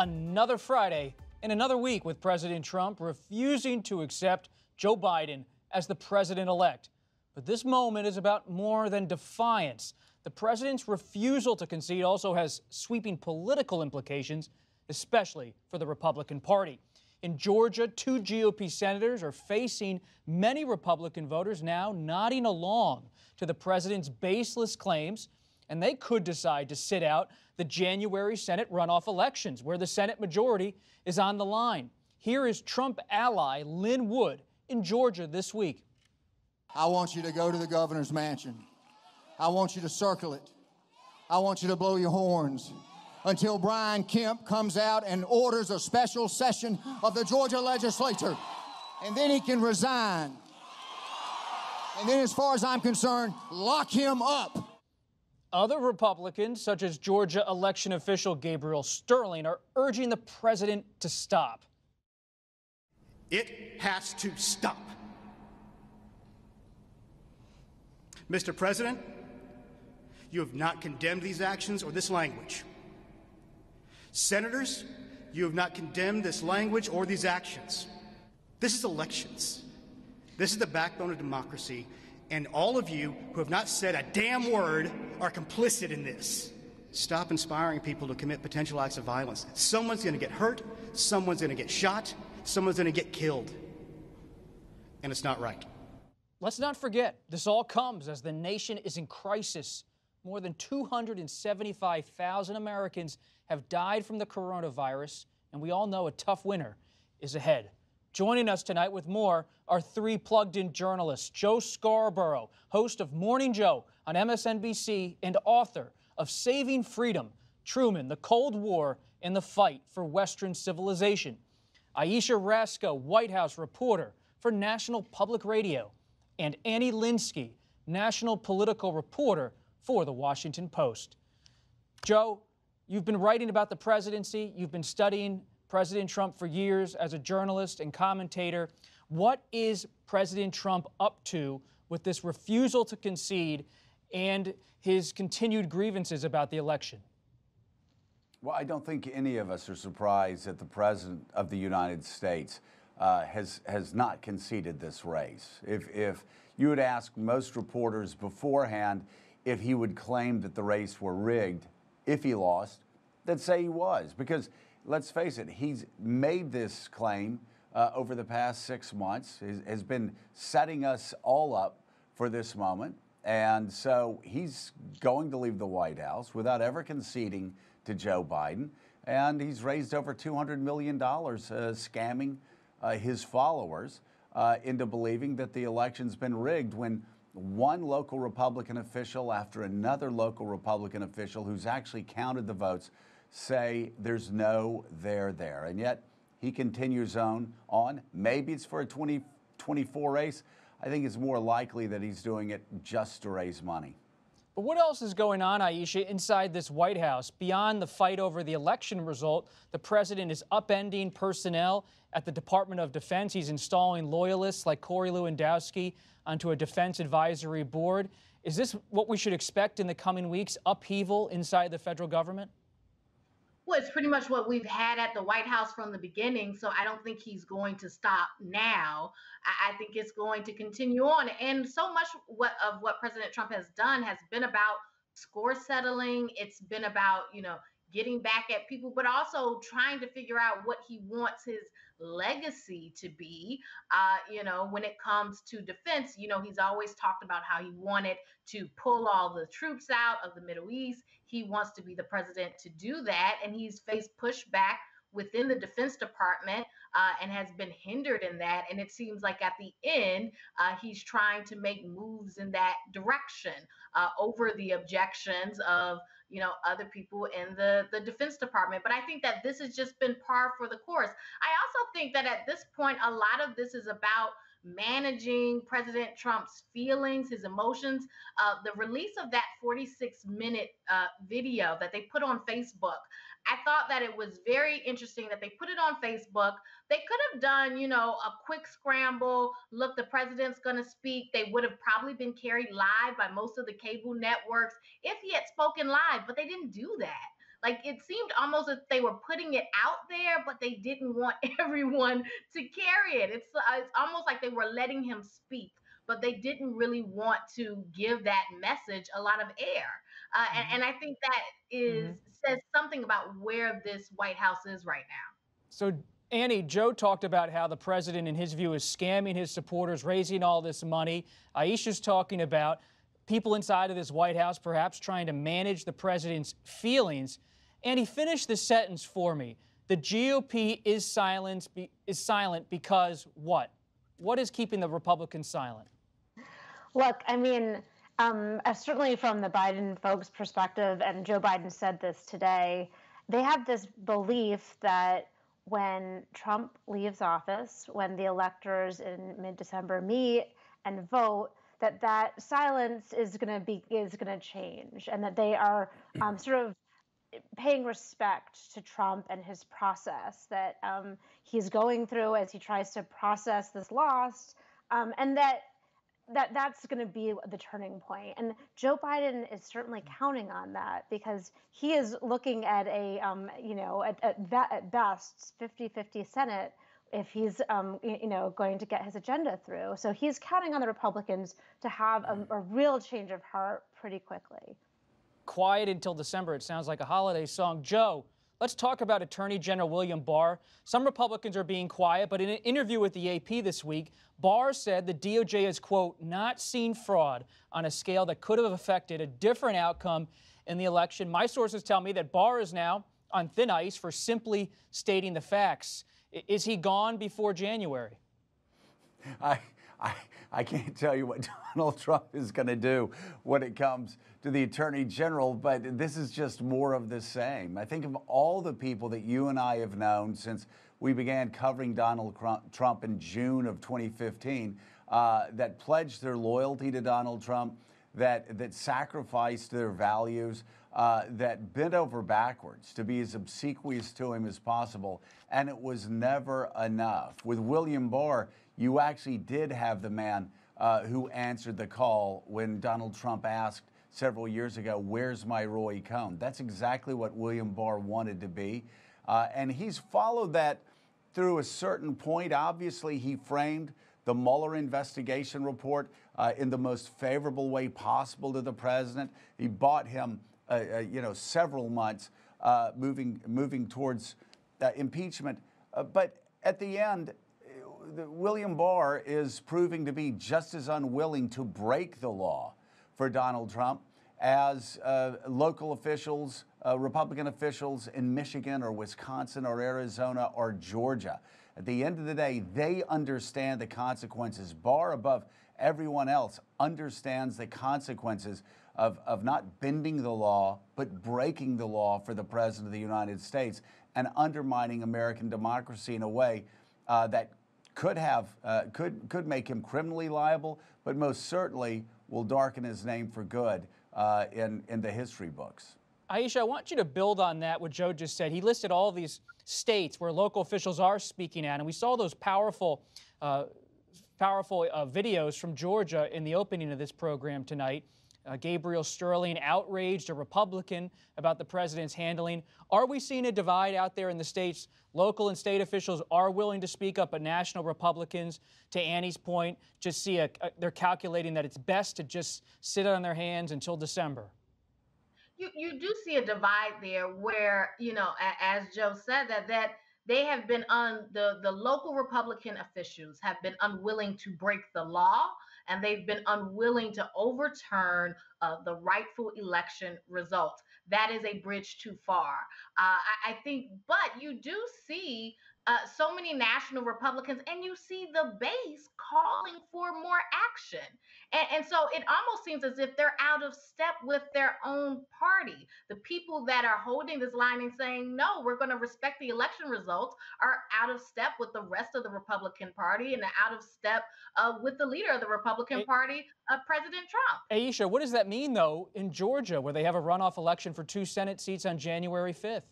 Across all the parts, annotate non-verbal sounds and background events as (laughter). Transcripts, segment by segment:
Another Friday and another week with President Trump refusing to accept Joe Biden as the president elect. But this moment is about more than defiance. The president's refusal to concede also has sweeping political implications, especially for the Republican Party. In Georgia, two GOP senators are facing many Republican voters now nodding along to the president's baseless claims, and they could decide to sit out the January Senate runoff elections, where the Senate majority is on the line. Here is Trump ally Lin Wood in Georgia this week. I want you to go to the governor's mansion. I want you to circle it. I want you to blow your horns until Brian Kemp comes out and orders a special session of the Georgia legislature. And then he can resign. And then, as far as I'm concerned, lock him up. Other Republicans, such as Georgia election official Gabriel Sterling, are urging the president to stop. It has to stop. Mr. President, you have not condemned these actions or this language. Senators, you have not condemned this language or these actions. This is elections. This is the backbone of democracy, and all of you who have not said a damn word are complicit in this. Stop inspiring people to commit potential acts of violence. Someone's going to get hurt, someone's going to get shot, someone's going to get killed. And it's not right. Let's not forget, this all comes as the nation is in crisis. More than 275,000 Americans have died from the coronavirus, and we all know a tough winter is ahead. Joining us tonight with more are three plugged in journalists Joe Scarborough, host of Morning Joe on MSNBC and author of Saving Freedom Truman, the Cold War, and the Fight for Western Civilization. Ayesha Rascoe, White House reporter for National Public Radio, and Annie Linskey, national political reporter for the Washington Post. Joe, you've been writing about the presidency, you've been studying President Trump for years as a journalist and commentator. What is President Trump up to with this refusal to concede and his continued grievances about the election? Well, I don't think any of us are surprised that the President of the United States uh, has, has not conceded this race. If, if you had asked most reporters beforehand if he would claim that the race were rigged if he lost, they'd say he was. Because let's face it, he's made this claim uh, over the past six months, has, has been setting us all up for this moment. And so he's going to leave the White House without ever conceding to Joe Biden. And he's raised over $200 million uh, scamming uh, his followers uh, into believing that the election's been rigged when one local Republican official after another local Republican official who's actually counted the votes say there's no there there. And yet he continues on. on. Maybe it's for a 2024 race. I think it's more likely that he's doing it just to raise money. But what else is going on, Ayesha, inside this White House? Beyond the fight over the election result, the president is upending personnel at the Department of Defense. He's installing loyalists like Corey Lewandowski onto a defense advisory board. Is this what we should expect in the coming weeks? Upheaval inside the federal government? Well, it's pretty much what we've had at the White House from the beginning. So I don't think he's going to stop now. I, I think it's going to continue on. And so much what, of what President Trump has done has been about score settling. It's been about, you know, getting back at people, but also trying to figure out what he wants his legacy to be. Uh, you know, when it comes to defense, you know, he's always talked about how he wanted to pull all the troops out of the Middle East. He wants to be the president to do that, and he's faced pushback within the Defense Department uh, and has been hindered in that. And it seems like at the end, uh, he's trying to make moves in that direction uh, over the objections of you know other people in the the defense department but i think that this has just been par for the course. I also think that at this point a lot of this is about managing President Trump's feelings, his emotions. Uh, the release of that 46 minute uh, video that they put on Facebook, I thought that it was very interesting that they put it on Facebook. They could have done, you know, a quick scramble. Look, the president's going to speak. They would have probably been carried live by most of the cable networks if he had spoken live, but they didn't do that. Like it seemed almost as they were putting it out there, but they didn't want (laughs) everyone to carry it. It's uh, it's almost like they were letting him speak, but they didn't really want to give that message a lot of air. Uh, mm-hmm. and, and, I think that is, mm-hmm. says something about where this White House is right now. So Annie, Joe talked about how the president, in his view, is scamming his supporters, raising all this money. Ayesha's talking about people inside of this White House perhaps trying to manage the president's feelings. And he finished the sentence for me. The GOP is silent, is silent because what? What is keeping the Republicans silent? Look, I mean, um, certainly from the Biden folks' perspective, and Joe Biden said this today, they have this belief that when Trump leaves office, when the electors in mid-December meet and vote, that that silence is going to be is going to change, and that they are um, sort of paying respect to Trump and his process that um, he's going through as he tries to process this loss, um, and that that that's going to be the turning point. And Joe Biden is certainly counting on that because he is looking at a, um, you know, at, at, at best 50-50 Senate if he's, um, you know, going to get his agenda through. So he's counting on the Republicans to have a, a real change of heart pretty quickly. Quiet until December. It sounds like a holiday song. Joe, Let's talk about Attorney General William Barr. Some Republicans are being quiet, but in an interview with the AP this week, Barr said the DOJ has, quote, not seen fraud on a scale that could have affected a different outcome in the election. My sources tell me that Barr is now on thin ice for simply stating the facts. Is he gone before January? I, I, I can't tell you what (laughs) Donald Trump is going to do when it comes to the Attorney General, but this is just more of the same. I think of all the people that you and I have known since we began covering Donald Trump in June of 2015 uh, that pledged their loyalty to Donald Trump, that, that sacrificed their values, uh, that bent over backwards to be as obsequious to him as possible, and it was never enough. With William Barr, you actually did have the man uh, who answered the call when Donald Trump asked several years ago, Where's my Roy Cohn? That's exactly what William Barr wanted to be. Uh, and he's followed that through a certain point. Obviously, he framed the Mueller investigation report uh, in the most favorable way possible to the president. He bought him, you know, several months uh, moving moving towards uh, impeachment. but at the end, William Barr is proving to be just as unwilling to break the law for Donald Trump as uh, local officials, uh, Republican officials in Michigan or Wisconsin or Arizona or Georgia. At the end of the day, they understand the consequences. Barr, above everyone else, understands the consequences of, of not bending the law, but breaking the law for the President of the United States and undermining American democracy in a way uh, that could have uh, could could make him criminally liable, but most certainly will darken his name for good uh, in in the history books. Ayesha, I want you to build on that what Joe just said. He listed all these states where local officials are speaking at, and we saw those powerful. Uh, powerful uh, videos from Georgia in the opening of this program tonight. Uh, Gabriel Sterling outraged a Republican about the president's handling. Are we seeing a divide out there in the states? Local and state officials are willing to speak up, but national Republicans, to Annie's point, just see a, a, they're calculating that it's best to just sit on their hands until December. You, you do see a divide there where, you know, as Joe said, that that they have been on the, the local Republican officials have been unwilling to break the law and they've been unwilling to overturn uh, the rightful election results. That is a bridge too far. Uh, I, I think, but you do see uh, so many national Republicans, and you see the base calling for more action. And, and, so it almost seems as if they're out of step with their own party. The people that are holding this line and saying, no, we're going to respect the election results are out of step with the rest of the Republican Party and out of step uh, with the leader of the Republican Party, uh, President Trump. Ayesha, what does that mean, though, in Georgia, where they have a runoff election for two Senate seats on January 5th?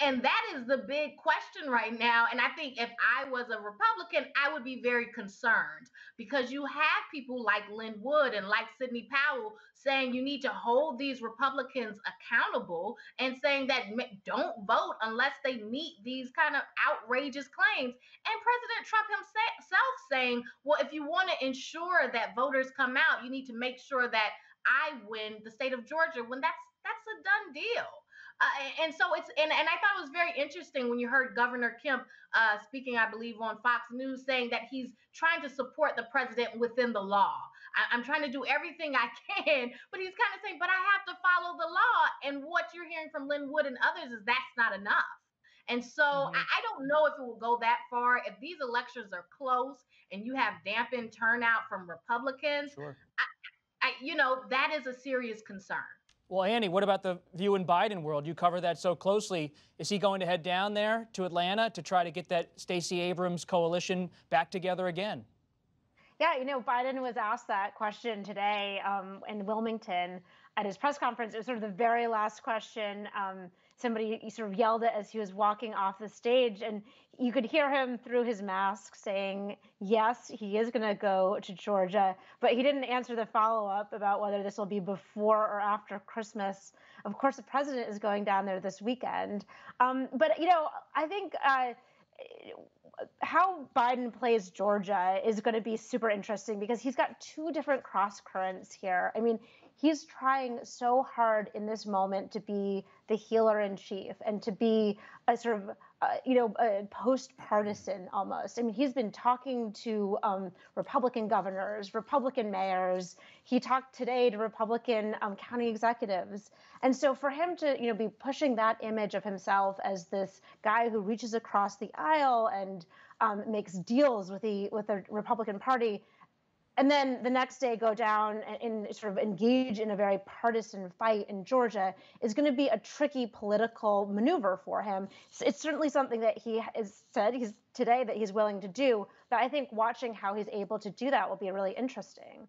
And that is the big question right now. And I think if I was a Republican, I would be very concerned because you have people like Lin Wood and like Sidney Powell saying you need to hold these Republicans accountable and saying that don't vote unless they meet these kind of outrageous claims. And President Trump himself saying, well, if you want to ensure that voters come out, you need to make sure that I win the state of Georgia when that's that's a done deal. Uh, and so it's and, and I thought it was very interesting when you heard Governor Kemp uh, speaking, I believe, on Fox News, saying that he's trying to support the president within the law. I, am trying to do everything I (laughs) can, but he's kind of saying, but I have to follow the law. And what you're hearing from Lin Wood and others is that's not enough. And so mm-hmm. I, I, don't know if it will go that far. If these elections are close and you have dampened turnout from Republicans, sure. I, I, you know, that is a serious concern. Well, Annie, what about the view in Biden world? You cover that so closely. Is he going to head down there to Atlanta to try to get that Stacey Abrams coalition back together again? Yeah, you know, Biden was asked that question today um, in Wilmington at his press conference. It was sort of the very last question. Um, somebody sort of yelled it as he was walking off the stage, and you could hear him through his mask saying, yes, he is going to go to Georgia, but he didn't answer the follow up about whether this will be before or after Christmas. Of course, the president is going down there this weekend. Um, but, you know, I think. Uh, how Biden plays Georgia is going to be super interesting because he's got two different cross currents here. I mean, he's trying so hard in this moment to be the healer in chief and to be a sort of uh, you know, a post-partisan almost. I mean, he's been talking to um, Republican governors, Republican mayors. He talked today to Republican um, county executives, and so for him to, you know, be pushing that image of himself as this guy who reaches across the aisle and um, makes deals with the with the Republican Party and then the next day go down and, and, sort of engage in a very partisan fight in Georgia is going to be a tricky political maneuver for him. It's, certainly something that he has said he's today that he's willing to do, but I think watching how he's able to do that will be really interesting.